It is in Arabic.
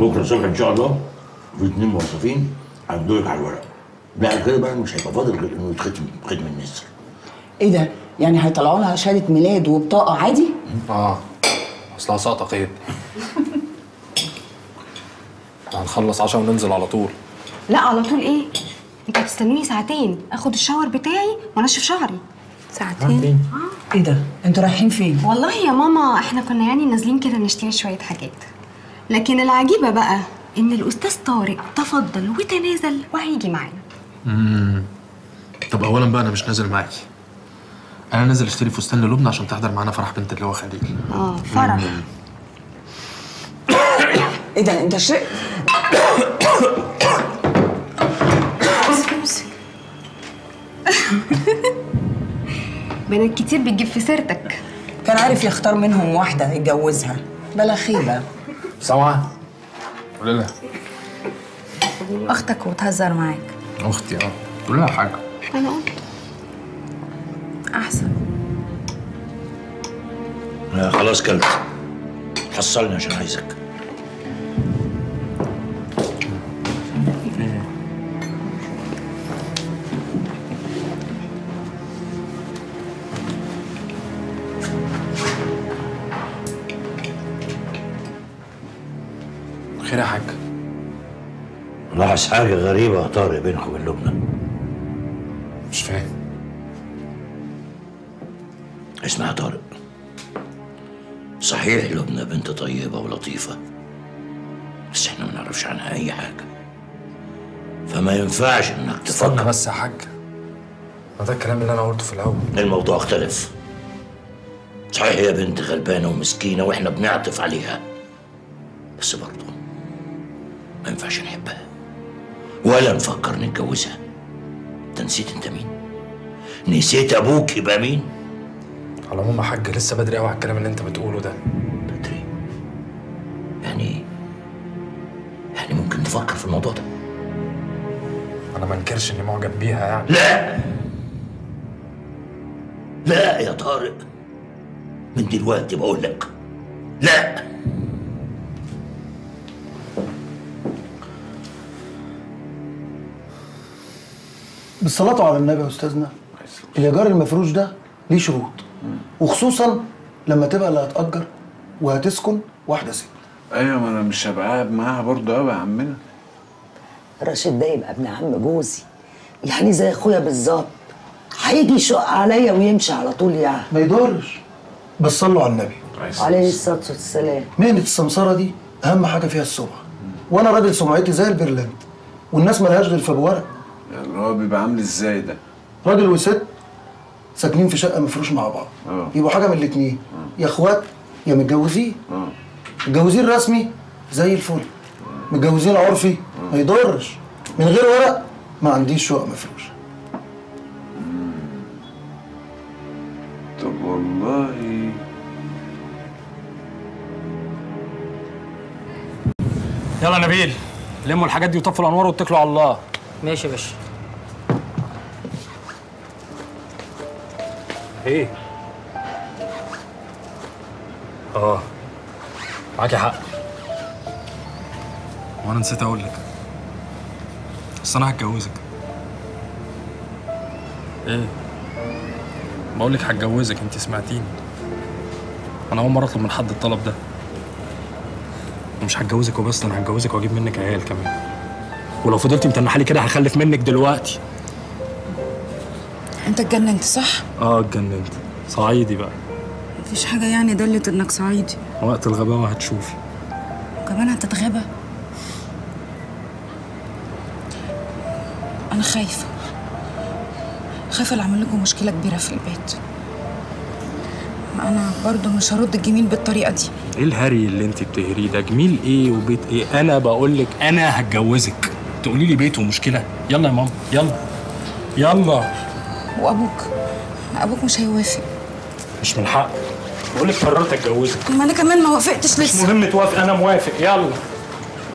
بكره الصبح ان شاء الله في اتنين موظفين هيمضوا لك على الورق بعد كده بقى مش هيبقى فاضل غير انه يتختم ختم النسر إيه ده يعني هيطلعوا لها شهاده ميلاد وبطاقه عادي آه اصلها ساقطه قيد هنخلص عشان وننزل على طول لا على طول إيه أنتوا هتستنوني ساعتين اخد الشاور بتاعي وانشف شعري ساعتين إيه ده أنتوا رايحين فين والله يا ماما إحنا كنا يعني نازلين كده نشتري شوية حاجات لكن العجيبة بقى إن الأستاذ طارق تفضل وتنازل وهيجي معانا. امم طب اولا بقى أنا مش نازل معاكي أنا نازل أشتري فستان للبنى عشان تحضر معانا فرح بنت اللي هو خليل. آه فرح. إيه ده أنت شرقت بنات كتير بتجيب في سيرتك. كان عارف يختار منهم واحدة يتجوزها. بلا خيبة. سامعه قول لها. أختك وبتهزر معاك. أختي آه. قول لها حاجة. أنا قلت. أحسن. خلاص كلت. حصلني عشان عايزك. خير يا حاج لاحظ حاجة غريبة يا طارق بينك وبين لبنى مش فاهم. اسمع يا طارق. صحيح لبنى بنت طيبة ولطيفة بس إحنا ما نعرفش عنها أي حاجة. فما ينفعش إنك استنى تفكر بس يا حاج. ما ده الكلام اللي أنا قلته في الأول. الموضوع اختلف. صحيح هي بنت غلبانة ومسكينة وإحنا بنعطف عليها بس برضه ما ينفعش نحبها. ولا نفكر نتجوزها. انت نسيت انت مين. نسيت أبوك يبقى مين. على العموم يا حاج لسه بدري قوي على الكلام اللي انت بتقوله ده. بدري؟ يعني يعني ممكن تفكر في الموضوع ده. أنا ما انكرش إني معجب بيها يعني. لا! لا يا طارق. من دلوقتي بقول لك. لا! بالصلاة على النبي يا أستاذنا. الإيجار المفروش ده ليه شروط وخصوصا لما تبقى اللي هتأجر وهتسكن واحدة ست. أيوه ما أنا مش هبقى معاها برضه قوي يا عمنا. راشد ده يبقى ابن عم جوزي. يعني زي أخويا بالظبط. هيجي يشق عليا ويمشي على طول يعني ما يضرش. بس صلوا على النبي. عليه الصلاة والسلام. مهنة السمسرة دي أهم حاجة فيها السمعة وأنا راجل سمعتي زي البرلمان والناس ملهاش غير في ورق اللي هو بيبقى عامل إزاي ده؟ راجل وست ساكنين في شقة مفروش مع بعض. آه. يبقوا حاجة من الاتنين. يا اخوات يا متجوزين. آه. متجوزين رسمي زي الفل. متجوزين عرفي. ما يضرش. من غير ورق ما عنديش شقة مفروشة طب والله. يلا يا نبيل لموا الحاجات دي وطفوا الأنوار واتكلوا على الله. ماشي يا باشا. إيه آه معاكي حق. وأنا نسيت أقول لك. بس أنا هتجوزك. إيه؟ بقول لك هتجوزك انت سمعتيني. أنا أول مرة أطلب من حد الطلب ده. ومش هتجوزك وبس أنا هتجوزك وأجيب منك عيال كمان. ولو فضلت متنحالي كده هخلف منك دلوقتي. انت اتجننت صح؟ آه اتجننت. صعيدي بقى. مفيش حاجة يعني دلت انك صعيدي. وقت الغباوة هتشوفي وكمان هتتغابى أنا خايفة. خايفة لا اعمل لكم مشكلة كبيرة في البيت. أنا برضو مش هرد الجميل بالطريقة دي. إيه الهري اللي انت بتهريه ده؟ جميل إيه وبيت إيه؟ أنا بقول لك أنا هتجوزك. تقولي لي بيت ومشكلة. يلا يا ماما يلا. يلا. وأبوك. أبوك مش هيوافق. مش من حقي بقول لك قررت أتجوزك. ما أنا كمان ما وافقتش مش لسه. مهم توافق أنا موافق. يلا.